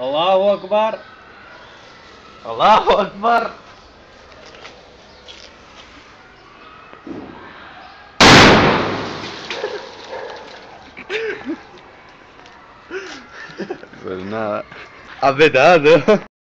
Allahu Akbar. Allahu Akbar. Pues nada. A vetado.